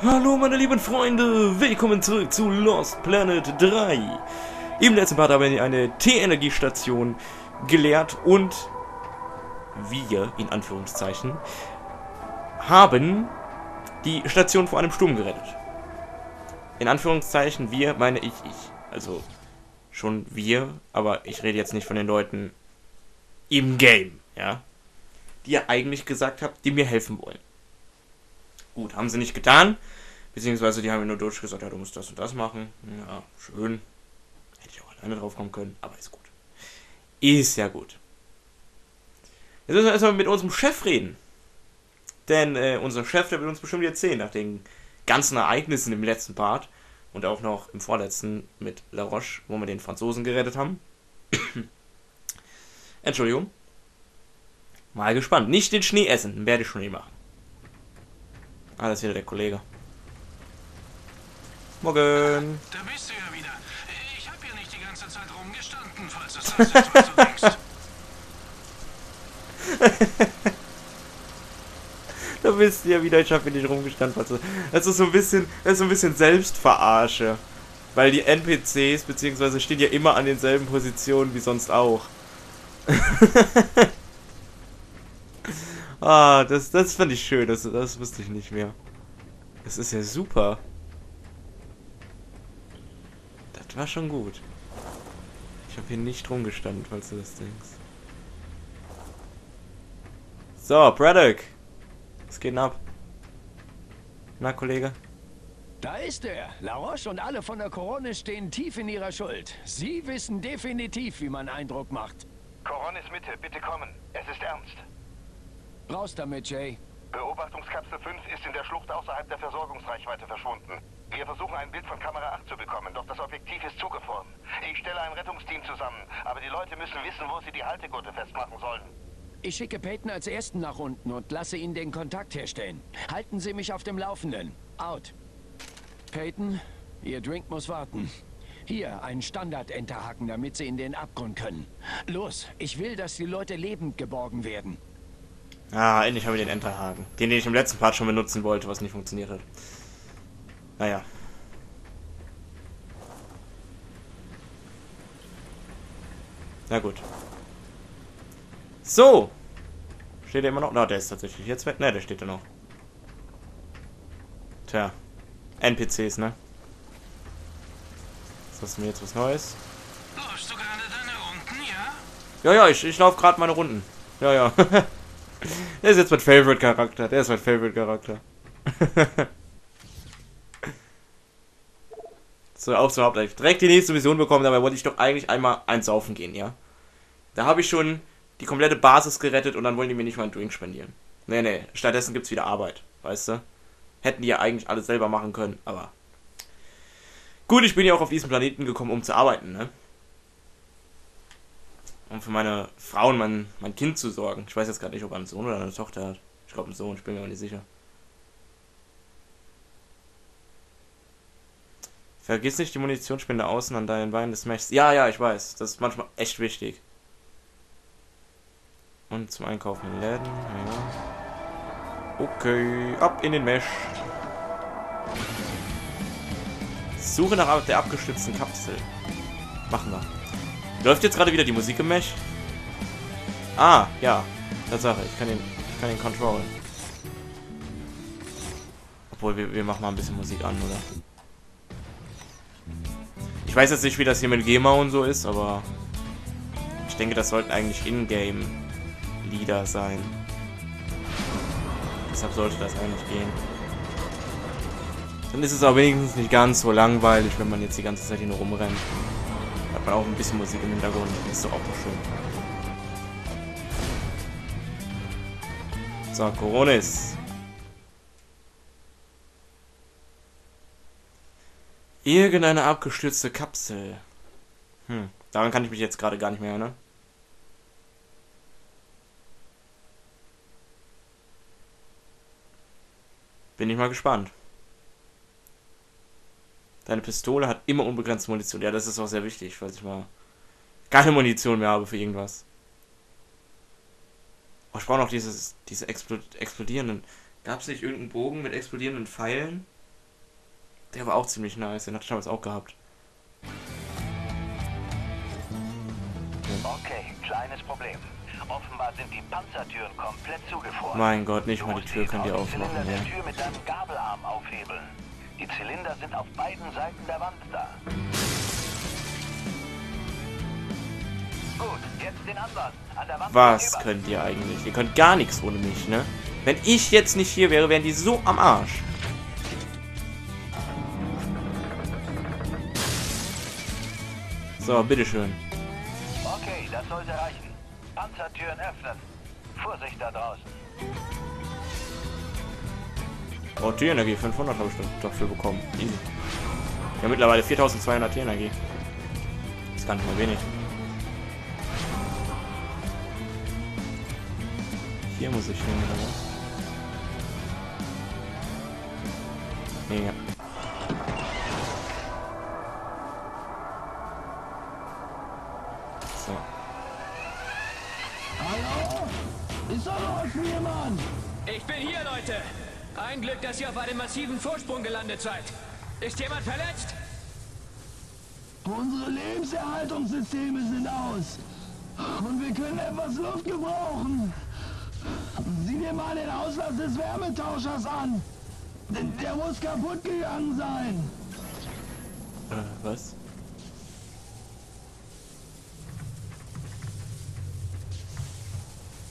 Hallo meine lieben Freunde, willkommen zurück zu Lost Planet 3. Im letzten Part haben wir eine T-Energiestation geleert und wir, in Anführungszeichen, haben die Station vor einem Sturm gerettet. In Anführungszeichen wir meine ich ich. Also schon wir, aber ich rede jetzt nicht von den Leuten im Game, ja. Die ihr eigentlich gesagt habt, die mir helfen wollen. Gut, haben sie nicht getan. Beziehungsweise die haben mir nur durchgesagt, ja, du musst das und das machen. Ja, schön. Hätte ich auch alleine drauf kommen können, aber ist gut. Ist ja gut. Jetzt müssen wir erstmal mit unserem Chef reden. Denn äh, unser Chef, der will uns bestimmt erzählen, nach den ganzen Ereignissen im letzten Part und auch noch im vorletzten mit La Roche, wo wir den Franzosen gerettet haben. Entschuldigung. Mal gespannt. Nicht den Schnee essen, werde ich schon nie machen. Ah, das ist wieder der Kollege. Morgen. Da bist du ja wieder. Ich habe hier nicht die ganze Zeit rumgestanden, falls du das jetzt mal so denkst. Da bist du ja wieder, ich habe nicht rumgestanden. Also, das ist so ein bisschen, das ist so ein bisschen Selbstverarsche. Weil die NPCs, beziehungsweise stehen ja immer an denselben Positionen wie sonst auch. ah, das, das fand ich schön, das, das wusste ich nicht mehr. Das ist ja super. Das war schon gut. Ich habe hier nicht rumgestanden, falls du das denkst. So, Braddock. Was geht denn ab? Na, Kollege? Da ist er. La Roche und alle von der Korone stehen tief in ihrer Schuld. Sie wissen definitiv, wie man Eindruck macht. Coronis Mitte, bitte kommen. Es ist ernst. Raus damit, Jay. Beobachtungskapsel 5 ist in der Schlucht außerhalb der Versorgungsreichweite verschwunden. Wir versuchen ein Bild von Kamera 8 zu bekommen, doch das Objektiv ist zugefroren. Ich stelle ein Rettungsteam zusammen, aber die Leute müssen wissen, wo sie die Haltegurte festmachen sollen. Ich schicke Peyton als Ersten nach unten und lasse ihn den Kontakt herstellen. Halten Sie mich auf dem Laufenden. Out. Peyton, Ihr Drink muss warten. Hier, einen Standard-Enterhaken, damit Sie in den Abgrund können. Los, ich will, dass die Leute lebend geborgen werden. Ah, endlich haben wir den Enterhaken. Den, den ich im letzten Part schon benutzen wollte, was nicht funktioniert hat. Naja. Na gut. So. Steht er immer noch? Na, der ist tatsächlich jetzt weg. Ne, der steht da noch. Tja. NPCs, ne? Ist das mir jetzt was Neues? Läufst du gerade deine Runden, ja? Ja, ja, ich, ich laufe gerade meine Runden. Ja, ja. der ist jetzt mein Favorite-Charakter. Der ist mein Favorite-Charakter. so, auf zum Hauptleif. Direkt die nächste Mission bekommen, dabei wollte ich doch eigentlich einmal eins saufen gehen, ja? Da habe ich schon die komplette Basis gerettet und dann wollen die mir nicht mal einen Drink spendieren. Nee, nee, stattdessen gibt's wieder Arbeit, weißt du? Hätten die ja eigentlich alles selber machen können, aber... Gut, ich bin ja auch auf diesen Planeten gekommen, um zu arbeiten, ne? Um für meine Frau und mein, mein Kind zu sorgen. Ich weiß jetzt gerade nicht, ob er einen Sohn oder eine Tochter hat. Ich glaube einen Sohn, ich bin mir aber nicht sicher. Vergiss nicht die Munitionsspende außen an deinen Beinen des Mechs. Ja, ja, ich weiß. Das ist manchmal echt wichtig. Und zum Einkaufen in Läden. Ja. Okay, ab in den Mesh. Suche nach der abgestützten Kapsel. Machen wir. Läuft jetzt gerade wieder die Musik im Mesh? Ah, ja. Tatsache, ich kann den, ich kann den controllen. Obwohl, wir, wir machen mal ein bisschen Musik an, oder? Ich weiß jetzt nicht, wie das hier mit GEMA und so ist, aber ich denke, das sollten eigentlich Ingame Lieder sein. Deshalb sollte das eigentlich gehen. Dann ist es auch wenigstens nicht ganz so langweilig, wenn man jetzt die ganze Zeit hier nur rumrennt. Man auch ein bisschen Musik im Hintergrund. Ist doch auch schön. So, Coronis. Irgendeine abgestürzte Kapsel. Hm, daran kann ich mich jetzt gerade gar nicht mehr erinnern. Bin ich mal gespannt. Deine Pistole hat immer unbegrenzte Munition. Ja, das ist auch sehr wichtig, falls ich mal keine Munition mehr habe für irgendwas. Oh, ich brauche noch dieses, diese explod explodierenden. Gab es nicht irgendeinen Bogen mit explodierenden Pfeilen? Der war auch ziemlich nice. Den hatte ich damals auch gehabt. Okay, kleines Problem. Offenbar sind die Panzertüren komplett zugefroren. Mein Gott, nicht mal die Tür die ihr Außenzylinder aufmachen, ja. Die Zylinder sind auf beiden Seiten der Wand da. Gut, jetzt den Ansatz. An der Wand Was könnt ihr eigentlich? Ihr könnt gar nichts ohne mich, ne? Wenn ich jetzt nicht hier wäre, wären die so am Arsch. So, bitteschön. Okay, das sollte reichen. Panzertüren öffnen. Vorsicht da draußen. Oh, T-Energie, 500 habe ich dafür bekommen. Easy. Ja, mittlerweile 4200 T-Energie. Ist gar nicht mal wenig. Hier muss ich hin, oder was? Nee, ja. Ein Glück, dass ihr auf einem massiven Vorsprung gelandet seid. Ist jemand verletzt? Unsere Lebenserhaltungssysteme sind aus. Und wir können etwas Luft gebrauchen. Sieh dir mal den Auslass des Wärmetauschers an. Der muss kaputt gegangen sein. Äh, was?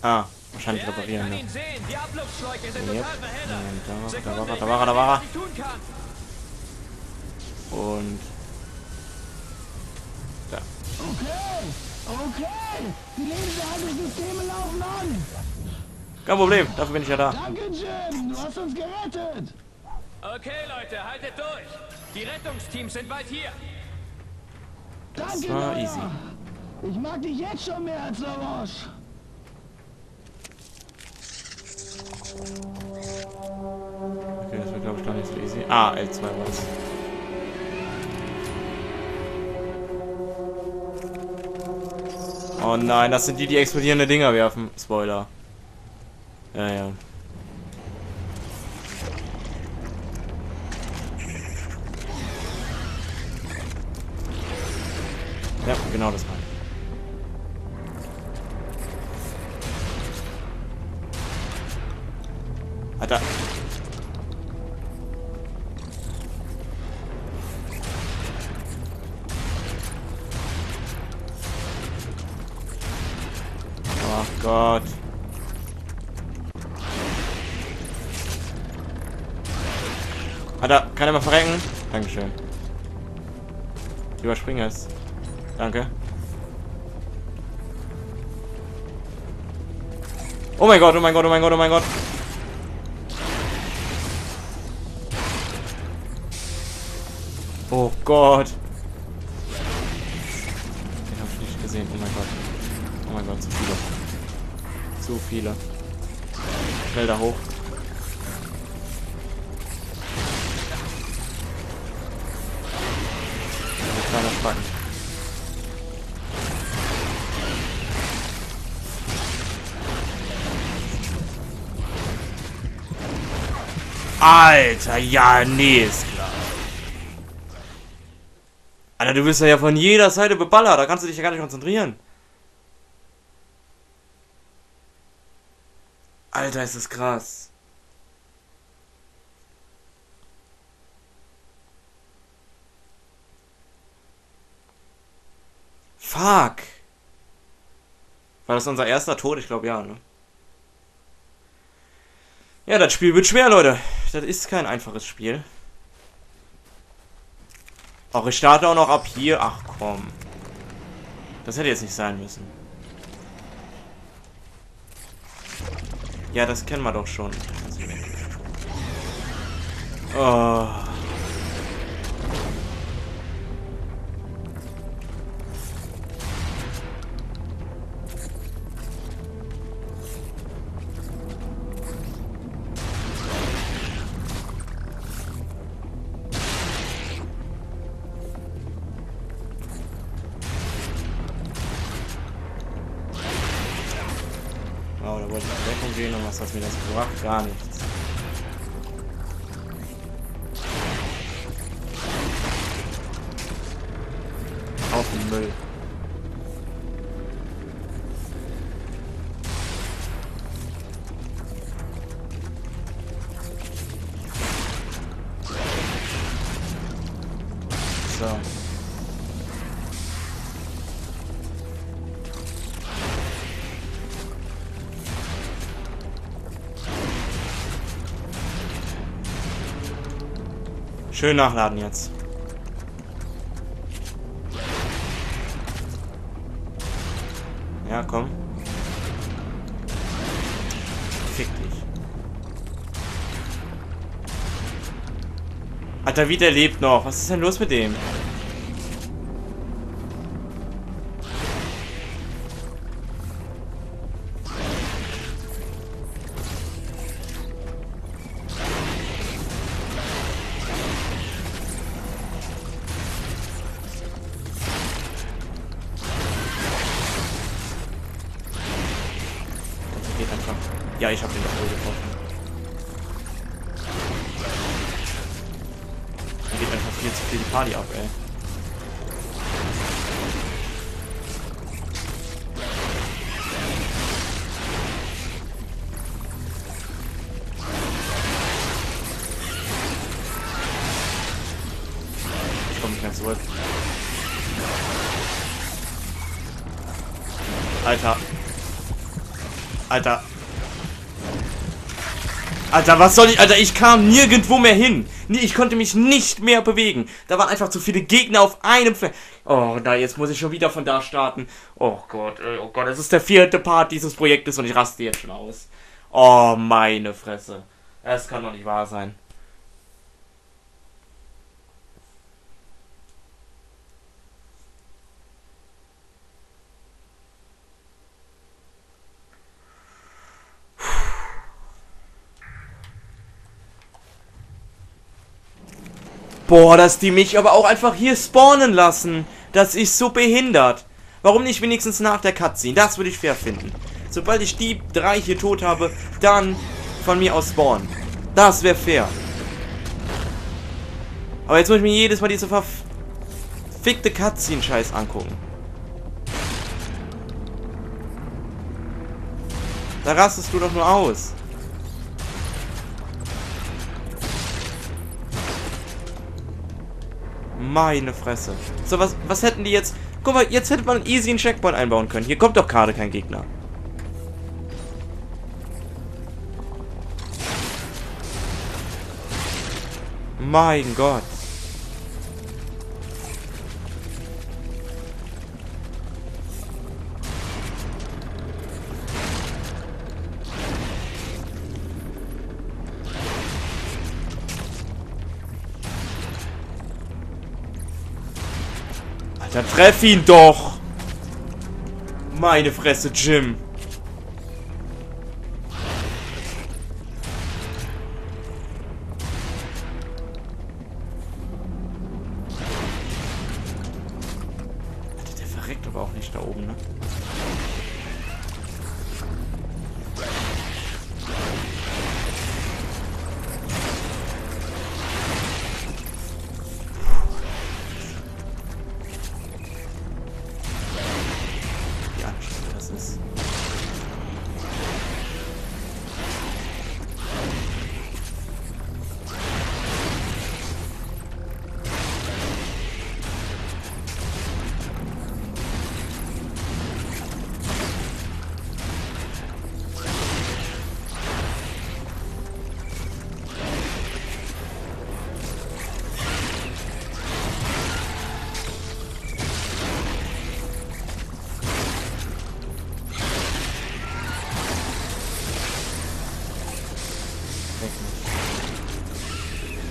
Ah, wahrscheinlich Ja, ich reparieren, ne? Yep. Und da war er, da war er, ich da war er, er. Und da. Okay, okay. Die Lebenserhaltungssysteme laufen an. Kein Problem, dafür bin ich ja da. Danke, Jim. Du hast uns gerettet. Okay, Leute, haltet durch. Die Rettungsteams sind bald hier. Danke, war easy. Ich mag dich jetzt schon mehr als Laroche. Okay, das wird glaube ich gar nicht so easy. Ah, L2 war's. Oh nein, das sind die, die explodierende Dinger werfen. Spoiler. Ja, ja. Ja, genau das war. Gott. Alter, kann er mal verrecken? Dankeschön. Überspringe es. Danke. Oh mein Gott, oh mein Gott, oh mein Gott, oh mein Gott. Oh Gott. Den habe ich nicht gesehen. Oh mein Gott. Oh mein Gott, zu viele. Zu viele. Schnell da hoch. Ein kleiner Spacken. Alter, ja, nee, ist klar. Alter, du bist ja von jeder Seite beballert, da kannst du dich ja gar nicht konzentrieren. Alter, ist das krass. Fuck. War das unser erster Tod? Ich glaube ja, ne? Ja, das Spiel wird schwer, Leute. Das ist kein einfaches Spiel. Auch ich starte auch noch ab hier. Ach komm. Das hätte jetzt nicht sein müssen. Ja, das kennen wir doch schon. Oh. was hat mir das gebracht? Gar nichts. Auf den Müll. So. Schön nachladen jetzt. Ja, komm. Fick dich. Alter, wie der lebt noch. Was ist denn los mit dem? Ja, ich hab den doch wohl getroffen. Da geht einfach viel zu viel die Party ab, ey. Alter, was soll ich? Alter, ich kam nirgendwo mehr hin. Ich konnte mich nicht mehr bewegen. Da waren einfach zu viele Gegner auf einem Feld. Oh, da jetzt muss ich schon wieder von da starten. Oh Gott, oh Gott, es ist der vierte Part dieses Projektes und ich raste jetzt schon aus. Oh, meine Fresse. Es kann doch nicht wahr sein. Boah, dass die mich aber auch einfach hier spawnen lassen. Das ist so behindert. Warum nicht wenigstens nach der Cutscene? Das würde ich fair finden. Sobald ich die drei hier tot habe, dann von mir aus spawnen. Das wäre fair. Aber jetzt muss ich mir jedes Mal diese verfickte Cutscene-Scheiß angucken. Da rastest du doch nur aus. Meine Fresse. So, was, was hätten die jetzt... Guck mal, jetzt hätte man easy einen Checkpoint einbauen können. Hier kommt doch gerade kein Gegner. Mein Gott. Alter, treff ihn doch! Meine Fresse, Jim.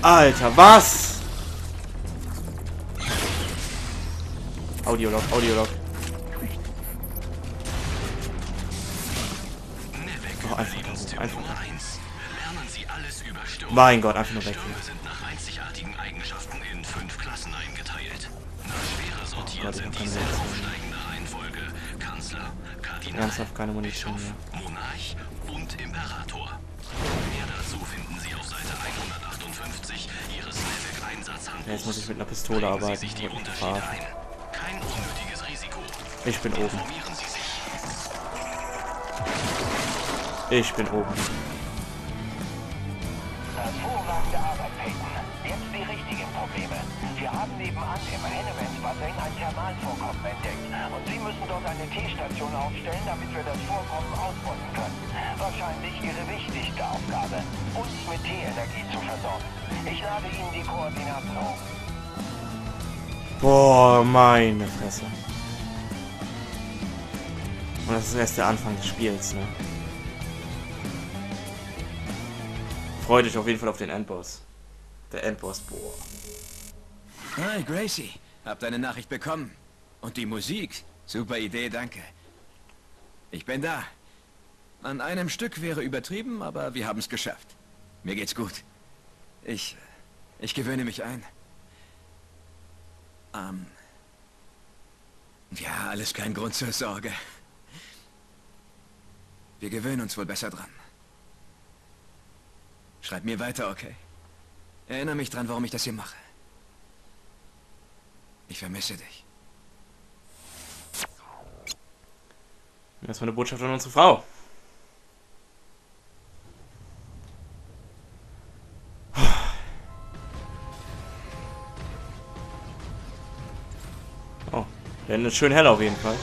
Alter, was? Audiolog, Audiolog. Oh, einfach einfach Stürme. Mein Gott, einfach nur weg hier. sortiert Gott, ich diese aufsteigender Reihenfolge Kanzler, Ernsthaft keine Munition mehr. Monarch und Imperator. Ja, jetzt muss ich mit einer Pistole Trägen arbeiten. Ich bin oben. Ich bin oben. Richtigen Probleme. Wir haben nebenan im Hennemans-Bassin ein Thermalvorkommen entdeckt. Und Sie müssen dort eine T-Station aufstellen, damit wir das Vorkommen ausbeuten können. Wahrscheinlich Ihre wichtigste Aufgabe, uns mit T-Energie zu versorgen. Ich lade Ihnen die Koordinaten hoch. Boah, meine Fresse. Und das ist erst der Anfang des Spiels, ne? Freu dich auf jeden Fall auf den Endboss. Der Endboss, boah. Hi, Gracie. Hab deine Nachricht bekommen. Und die Musik. Super Idee, danke. Ich bin da. An einem Stück wäre übertrieben, aber wir haben es geschafft. Mir geht's gut. Ich... ich gewöhne mich ein. Ähm... Ja, alles kein Grund zur Sorge. Wir gewöhnen uns wohl besser dran. Schreib mir weiter, okay? Erinnere mich dran, warum ich das hier mache. Ich vermisse dich. Das war eine Botschaft an unsere Frau. Oh, denn ist schön hell auf jeden Fall.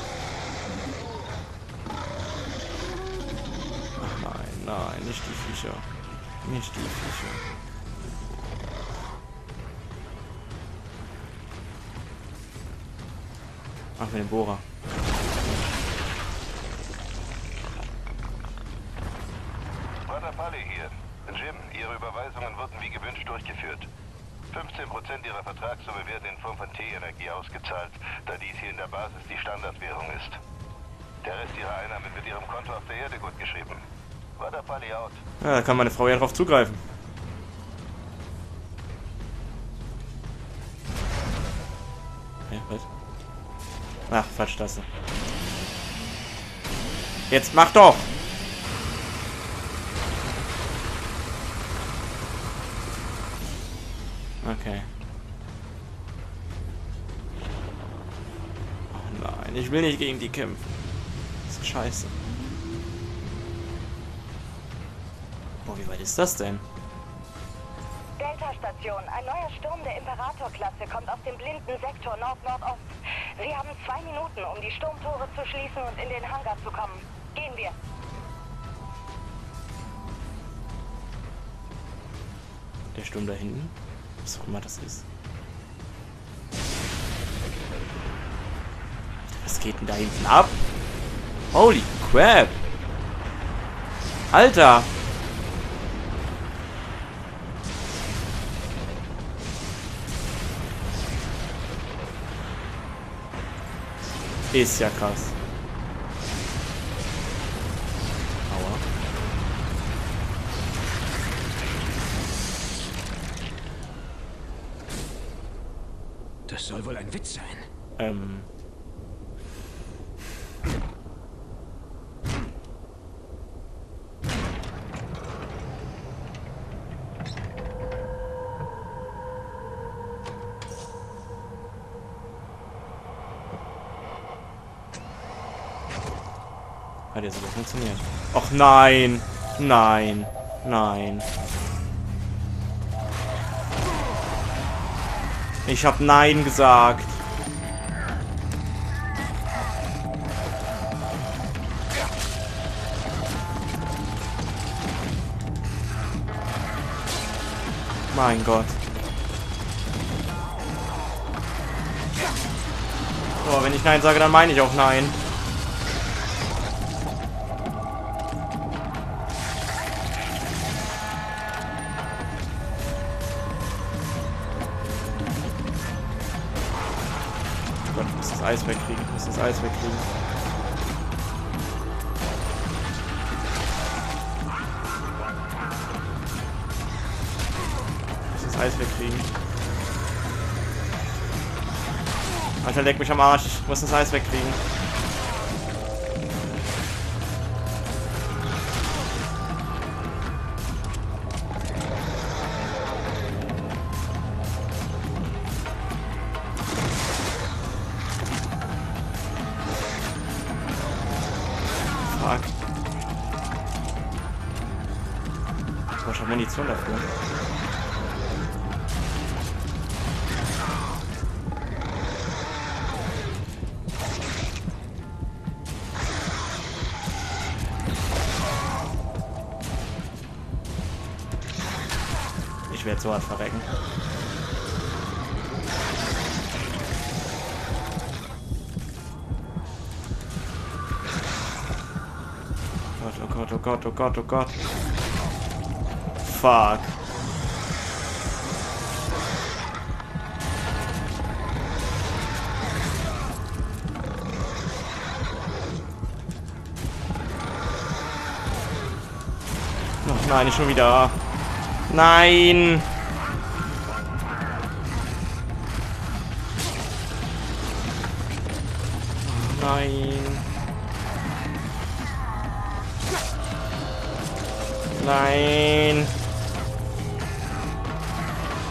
Nein, nein, nicht die Viecher. Nicht die Viecher. Ach, mit dem Bohrer. Pater Pally hier. Jim, Ihre Überweisungen wurden wie gewünscht durchgeführt. 15% Ihrer Vertragssumme werden in Form von T-Energie ausgezahlt, da dies hier in der Basis die Standardwährung ist. Der Rest Ihrer Einnahmen wird Ihrem Konto auf der Erde gut geschrieben. Pater Pally out. Ja, da kann meine Frau ja drauf zugreifen. Hä, was? Ach, falsche Taste. Jetzt mach doch! Okay. Oh nein, ich will nicht gegen die kämpfen. Das ist scheiße. Boah, wie weit ist das denn? Delta-Station, ein neuer Sturm der Imperator-Klasse kommt aus dem blinden Sektor Nord-Nordost. Sie haben zwei Minuten, um die Sturmtore zu schließen und in den Hangar zu kommen. Gehen wir. Der Sturm da hinten? Was auch immer das ist. Was geht denn da hinten ab? Holy crap! Alter! Ist ja krass. Aua. Das soll wohl ein Witz sein. Ähm. Ja sogar funktioniert. Och nein! Nein! Nein! Ich hab Nein gesagt. Mein Gott. So, wenn ich Nein sage, dann meine ich auch Nein. Das Eis wegkriegen. Ich muss das Eis wegkriegen. Alter, leck mich am Arsch. Ich muss das Eis wegkriegen. Gott, oh Gott, oh Gott, oh Gott, oh Gott. Fuck. Oh nein, schon wieder. Nein! Nein. Nein.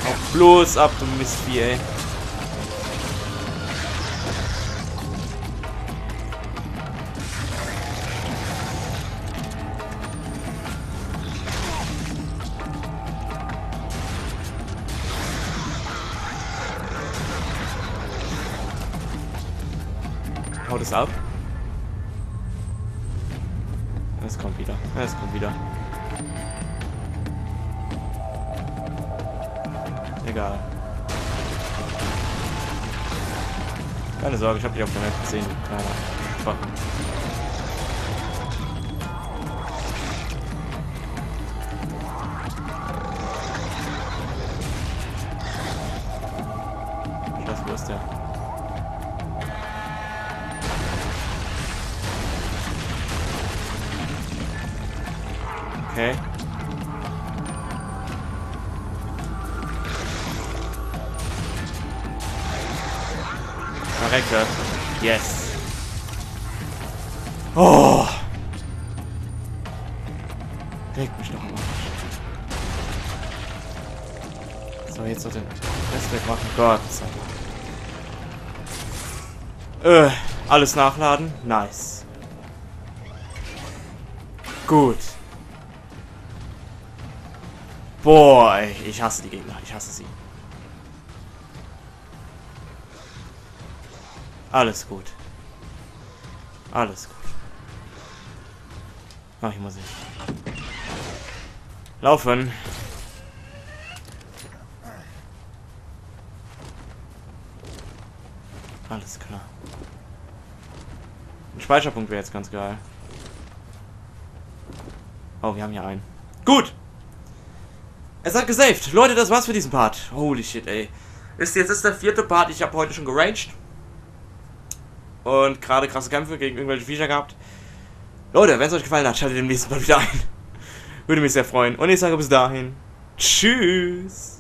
Auch bloß ab, du Mistvieh, ey. Haut es ab. Es kommt wieder. Es kommt wieder. Egal. Keine Sorge, ich hab dich auf der Map gesehen, du kleiner Schwachen. Okay. Verrecke. Yes. Oh. Regt mich doch Arsch. So, jetzt noch den Rest wegmachen. Gott sei Dank. Äh, alles nachladen? Nice. Gut. Boah, ich hasse die Gegner. Ich hasse sie. Alles gut. Alles gut. Ach, ich muss nicht. Laufen. Alles klar. Ein Speicherpunkt wäre jetzt ganz geil. Oh, wir haben hier einen. Gut! Es hat gesaved. Leute, das war's für diesen Part. Holy shit, ey. Ihr, jetzt ist der vierte Part. Ich habe heute schon geraged. Und gerade krasse Kämpfe gegen irgendwelche Viecher gehabt. Leute, wenn es euch gefallen hat, schaltet den nächsten Mal wieder ein. Würde mich sehr freuen. Und ich sage bis dahin. Tschüss.